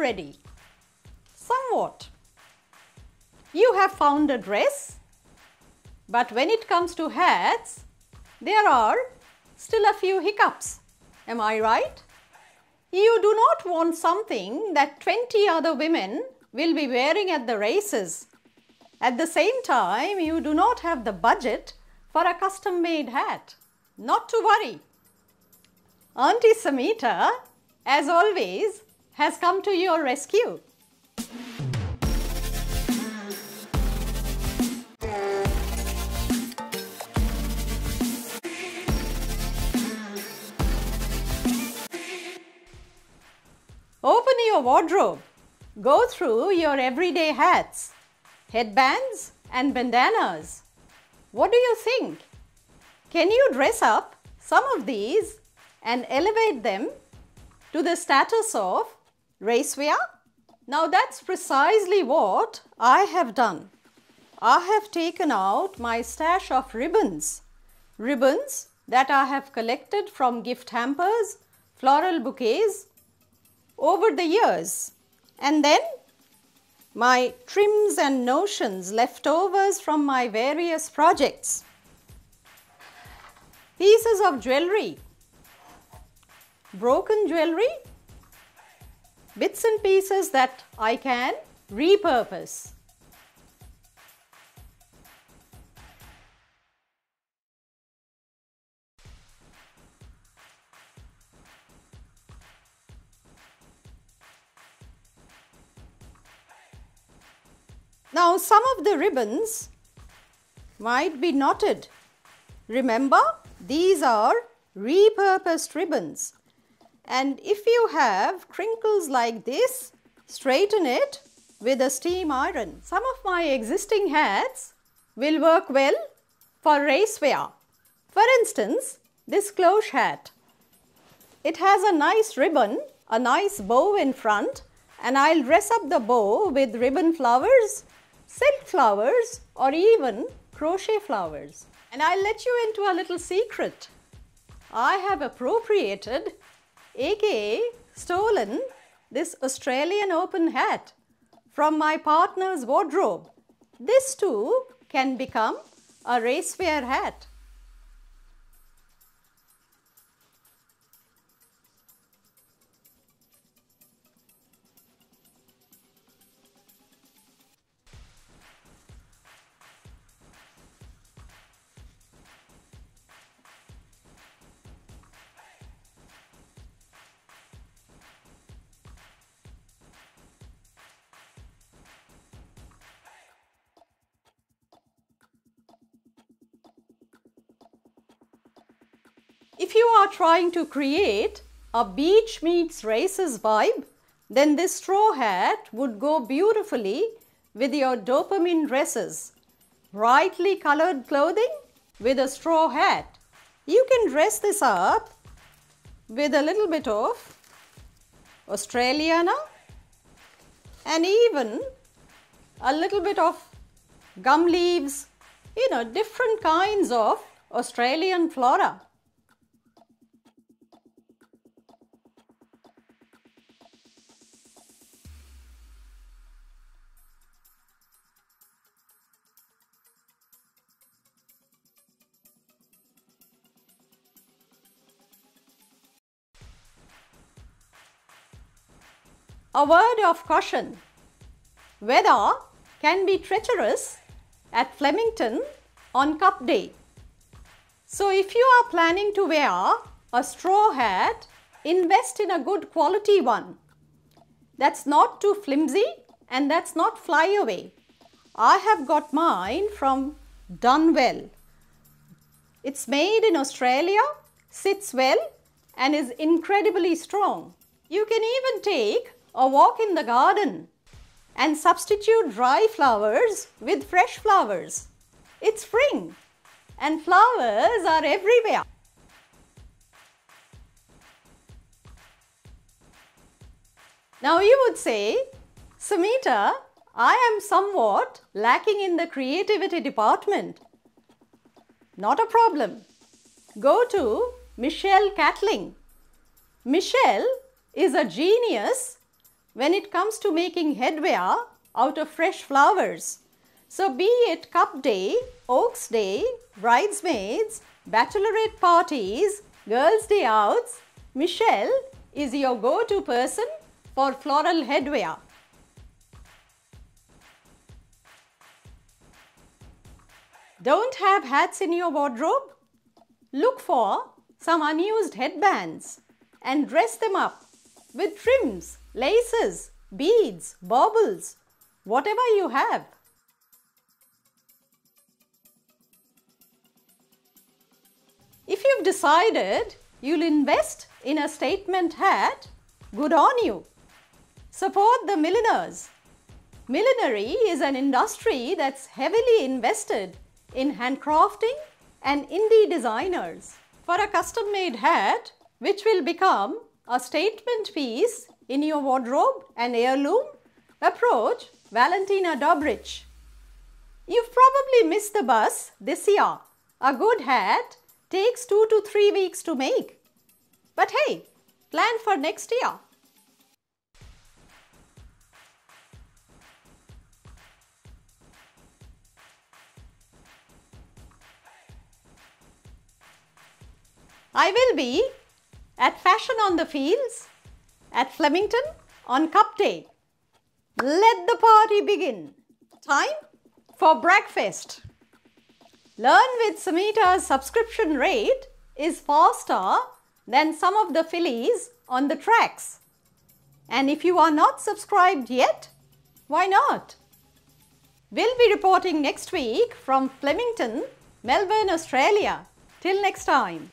up ready? Somewhat. You have found a dress, but when it comes to hats, there are still a few hiccups. Am I right? You do not want something that 20 other women will be wearing at the races. At the same time, you do not have the budget for a custom made hat. Not to worry. Auntie Samita, as always, has come to your rescue. Open your wardrobe. Go through your everyday hats, headbands and bandanas. What do you think? Can you dress up some of these and elevate them to the status of racewear? Now that's precisely what I have done. I have taken out my stash of ribbons. Ribbons that I have collected from gift hampers, floral bouquets over the years. And then my trims and notions leftovers from my various projects. Pieces of jewelry, broken jewelry, bits and pieces that I can repurpose. Now some of the ribbons might be knotted. Remember these are repurposed ribbons and if you have crinkles like this straighten it with a steam iron. Some of my existing hats will work well for race wear. For instance this cloche hat. It has a nice ribbon, a nice bow in front and I'll dress up the bow with ribbon flowers silk flowers or even crochet flowers. And I'll let you into a little secret. I have appropriated aka stolen this Australian open hat from my partner's wardrobe. This too can become a racewear hat. If you are trying to create a beach meets races vibe, then this straw hat would go beautifully with your dopamine dresses. Brightly colored clothing with a straw hat. You can dress this up with a little bit of Australiana and even a little bit of gum leaves, you know, different kinds of Australian flora. A word of caution. Weather can be treacherous at Flemington on Cup Day. So if you are planning to wear a straw hat, invest in a good quality one. That's not too flimsy and that's not fly away. I have got mine from Dunwell. It's made in Australia, sits well and is incredibly strong. You can even take a walk in the garden and substitute dry flowers with fresh flowers. It's spring and flowers are everywhere. Now you would say, Samita, I am somewhat lacking in the creativity department. Not a problem. Go to Michelle Catling. Michelle is a genius when it comes to making headwear out of fresh flowers. So be it Cup Day, Oaks Day, bridesmaids, bachelorette parties, girls' day outs, Michelle is your go-to person for floral headwear. Don't have hats in your wardrobe? Look for some unused headbands and dress them up with trims, laces, beads, baubles, whatever you have. If you've decided you'll invest in a statement hat, good on you. Support the milliners. Millinery is an industry that's heavily invested in handcrafting and indie designers. For a custom made hat, which will become a statement piece in your wardrobe and heirloom, approach Valentina Dobrich. You've probably missed the bus this year. A good hat takes two to three weeks to make. But hey, plan for next year. I will be at Fashion on the Fields at Flemington on Cup Day. Let the party begin. Time for breakfast. Learn with Samita's subscription rate is faster than some of the fillies on the tracks. And if you are not subscribed yet, why not? We'll be reporting next week from Flemington, Melbourne, Australia. Till next time.